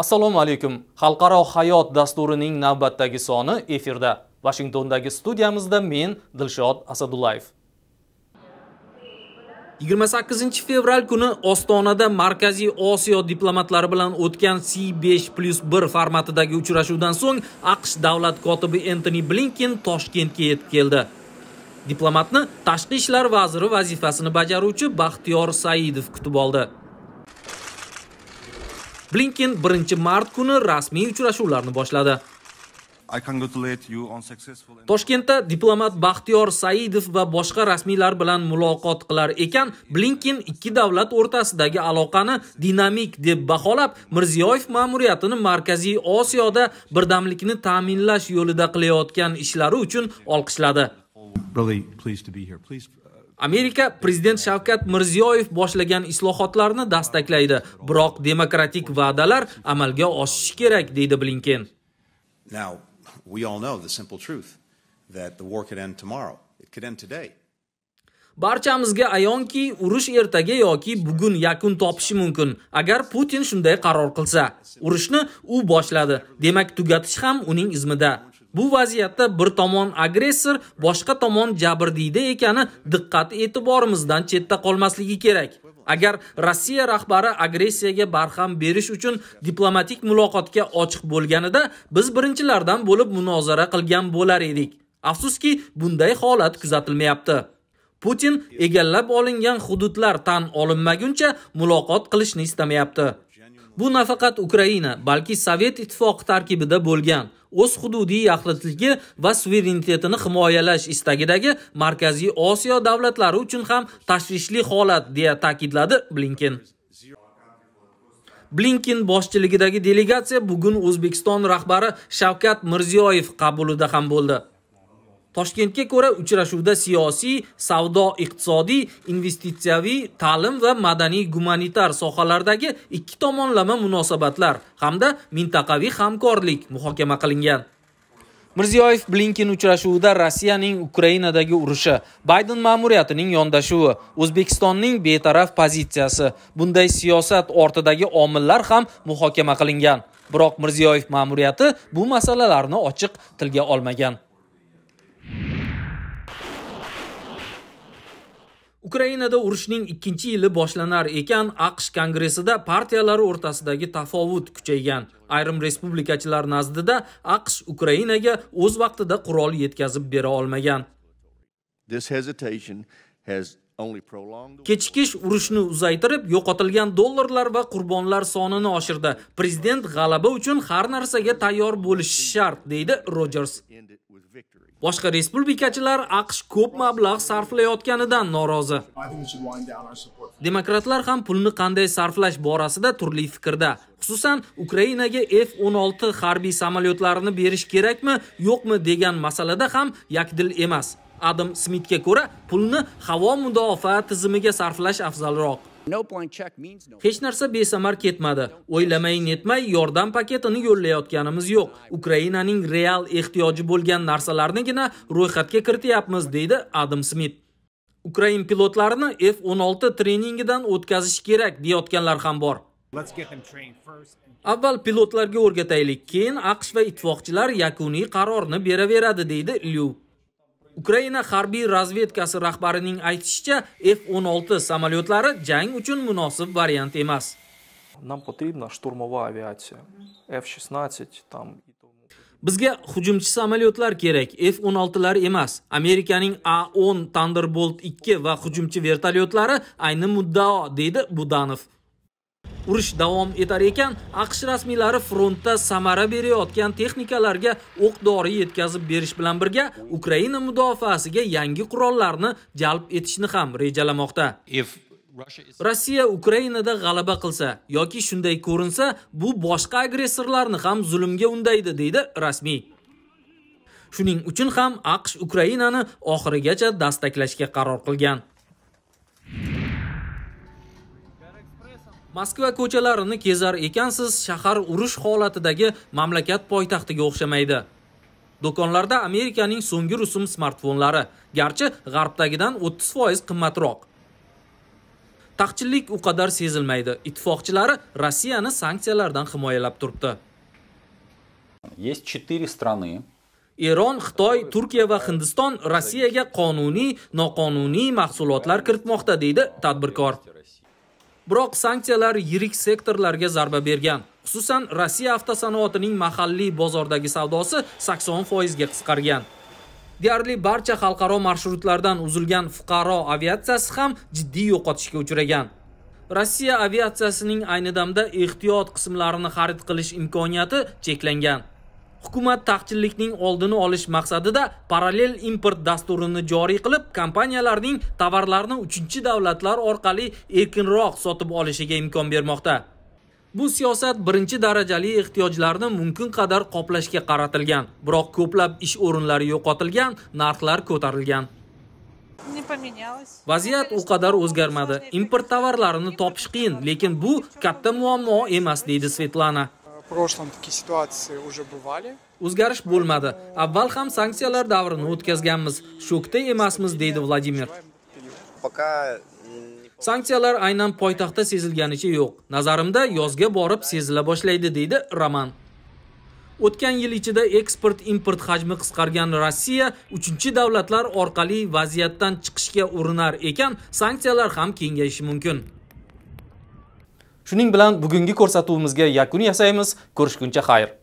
assalomu alaykum. Xalqaro hayot dasturining navbatdagi soni efirda. Vashingtondagi studiyamizda men dilshod asadullayev 28 fevral kuni ostonada markaziy osiyo diplomatlari bilan o'tgan c5+1 formatidagi uchrashuvdan so'ng aqsh davlat kotibi entoni blinken toshkentga yetib keldi. Diplomatni tashqi ishlar vaziri vazifasini bajaruvchi baxtiyor saidov kutib oldi. Blinken 1 mart kuni rasmiy uchrashuvlarni boshladi. Toshkentda diplomat baxtiyor saidov va boshqa rasmiylar bilan muloqot qilar ekan. Blinken ikki davlat o'rtasidagi aloqani dinamik deb baholab mirziyoyev ma'muriyatini markaziy osiyoda birdamlikni ta'minlash yo'lida qilayotgan ishlari uchun olqishladi amerika prezident shavkat mirziyoyev boshlagan islohotlarni dastaklaydi. Biroq demokratik va'dalar amalga oshishi kerak deydi blinken. Now, we all know the simple truth that the war could end tomorrow. It could end today. barchamizga ayonki urush ertaga yoki bugun yakun topishi mumkin. Agar putin shunday qaror qilsa urushni u boshladi. Demak tugatish ham uning izmida bu vaziyatda bir tomon agressor boshqa tomon jabrdiyda ekani diqqat e'tiborimizdan chetda qolmasligi kerak. Agar rossiya rahbari agressiyaga barham berish uchun diplomatik muloqotga ochiq bo'lganida biz birinchilardan bo'lib munozara qilgan bo'lar edik. Afsuski bunday holat kuzatilmayapti. Putin egallab olingan hududlar tan olinmaguncha muloqot qilishni istamayapti. Bu nafaqat ukraina balki sovet ittifoqi tarkibida bo'lgan o'z hududiy yaxlitligi va suverenitetini himoyalash istagidagi markaziy osiyo davlatlari uchun ham tashvishli holat deya ta'kidladi blinken. Blinken boshchiligidagi delegatsiya bugun o'zbekiston rahbari shavkat mirziyoyev qabulida ham bo'ldi. Toshkentga ko'ra uchrashuvda siyosiy savdo iqtisodiy investitsiyaviy ta'lim va madaniy gumanitar sohalardagi ikki tomonlama munosabatlar hamda mintaqaviy hamkorlik muhokama qilingan. Mirziyoyev blinken uchrashuvida rossiyaning ukrainadagi urushi bayden ma'muriyatining yondashuvi o'zbekistonning betaraf pozitsiyasi bunday siyosat ortidagi omillar ham muhokama qilingan. Biroq mirziyoyev ma'muriyati bu masalalarni ochiq tilga olmagan. Ukrainada urushning ikkinchi yili boshlanar ekan aqsh kongressida partiyalar o'rtasidagi tafovut kuchaygan. Ayrim respublikachilar nazdida aqsh ukrainaga o'z vaqtida qurol yetkazib bera olmagan. Kechikish urushni uzaytirib yo'qotilgan dollarlar va qurbonlar sonini oshirdi. Prezident g'alaba uchun har narsaga tayyor bo'lishi shart deydi rojers boshqa respublikachilar aqsh ko'p mablag' sarflayotganidan norozi. Demokratlar ham pulni qanday sarflash borasida turli fikrda. Xususan ukrainaga f 16 harbiy samolyotlarini berish kerakmi yo'qmi degan masalada ham yakdil emas. Adam smitga ko'ra pulni havo mudofaa tizimiga sarflash afzalroq. Hech narsa besamar ketmadi. O'ylamay netmay yordam paketini yo'llayotganimiz yo'q. Ukrainaning real ehtiyoji bo'lgan narsalarnigina ro'yxatga kirityapmiz deydi adam smit ukrain pilotlarini f 16 treningidan o'tkazish kerak deyotganlar ham bor. Avval pilotlarga o'rgataylik keyin aqsh va ittifoqchilar yakuniy qarorni beraveradi deydi lyu ukraina harbiy razvedkasi rahbarining aytishicha f 16 samolyotlari jang uchun munosib variant emas. Нам потрібна штурмова авіація. F-16 там bizga hujumchi samolyotlar kerak f 16lar emas. Amerikaning a 10 thunderbolt 2 va hujumchi vertolyotlari ayni muddao deydi budanov urush davom etar ekan aqsh rasmiylari frontda samara berayotgan texnikalarga o'q dori yetkazib berish bilan birga ukraina mudofaasiga yangi qurollarni jalb etishni ham rejalamoqda rossiya ukrainada g'alaba qilsa yoki shunday ko'rinsa bu boshqa agressorlarni ham zulmga undaydi deydi rasmiy. Shuning uchun ham aqsh ukrainani oxirigacha dastaklashga qaror qilgan moskva ko'chalarini kezar ekansiz shahar urush holatidagi mamlakat poytaxtiga o'xshamaydi. Do'konlarda amerikaning so'nggi rusum smartfonlari garchi g'arbdagidan 30% qimmatroq. Taqchillik u qadar sezilmaydi. Ittifoqchilari rossiyani sanksiyalardan himoyalab turibdi. Есть четыре страны, eron xitoy turkiya va hindiston rossiyaga qonuniy noqonuniy mahsulotlar kiritmoqda deydi tadbirkor biroq sanksiyalar yirik sektorlarga zarba bergan. Xususan rossiya avtosanoatining mahalliy bozordagi savdosi 80 foizga qisqargan. Deyarli barcha xalqaro marshrutlardan uzilgan fuqaro aviatsiyasi ham jiddiy yo'qotishga uchragan. Rossiya aviatsiyasining ayni damda ehtiyot qismlarini xarid qilish imkoniyati cheklangan. Hukumat taqchillikning oldini olish maqsadida parallel import dasturini joriy qilib kompaniyalarning tovarlarni uchinchi davlatlar orqali erkinroq sotib olishiga imkon bermoqda. Bu siyosat birinchi darajali ehtiyojlarni mumkin qadar qoplashga qaratilgan biroq ko'plab ish o'rinlari yo'qotilgan narxlar ko'tarilgan. Vaziyat u qadar o'zgarmadi. Import tovarlarini topish qiyin lekin bu katta muammo emas deydi svetlana прошлом такие ситуации уже бывали. o'zgarish bo'lmadi. Avval ham sanksiyalar davrini o'tkazganmiz. Shokda emasmiz deydi vladimir. Пока м, sanksiyalar aynan poytaxtda sezilganicha yo'q. Nazarimda yozga borib sezila boshlaydi deydi roman. O'tgan yil ichida eksport import hajmi qisqargan rossiya uchinchi davlatlar orqali vaziyatdan chiqishga urinar ekan sanksiyalar ham kengayishi mumkin shuning bilan bugungi ko'rsatuvimizga yakun yasaymiz ko'rishguncha xayr.